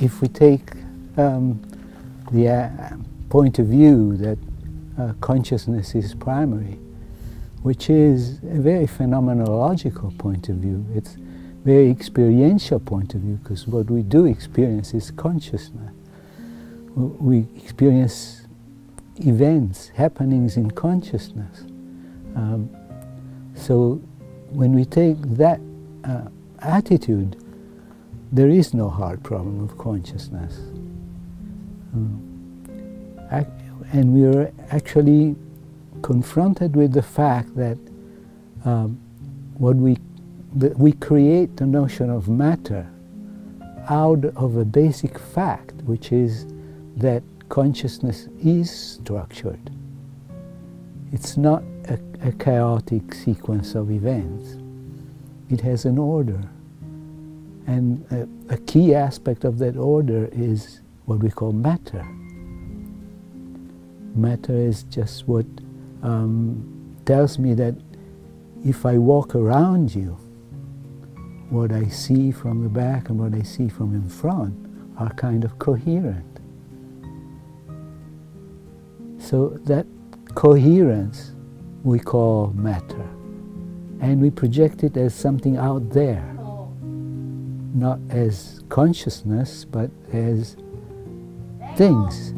if we take um, the uh, point of view that uh, consciousness is primary, which is a very phenomenological point of view. It's very experiential point of view because what we do experience is consciousness. We experience events, happenings in consciousness. Um, so when we take that uh, attitude, there is no hard problem of consciousness. Um, and we are actually confronted with the fact that um, what we, that we create the notion of matter out of a basic fact, which is that consciousness is structured. It's not a, a chaotic sequence of events. It has an order. And a, a key aspect of that order is what we call matter. Matter is just what um, tells me that if I walk around you, what I see from the back and what I see from in front are kind of coherent. So that coherence we call matter. And we project it as something out there, not as consciousness, but as things.